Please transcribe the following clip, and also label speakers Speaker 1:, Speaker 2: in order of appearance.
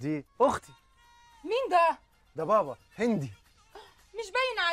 Speaker 1: دي أختي.
Speaker 2: مين ده؟
Speaker 1: ده بابا هندي.
Speaker 2: مش باين عليه